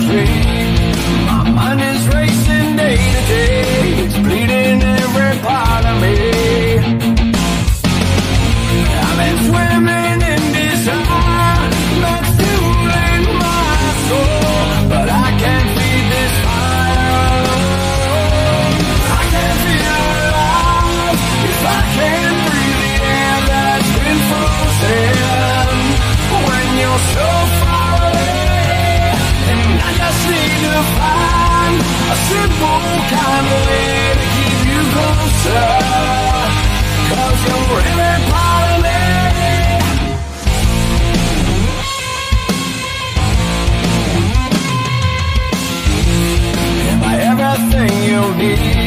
free kind of way to keep you closer. Cause you're every part of me. Am I everything you need?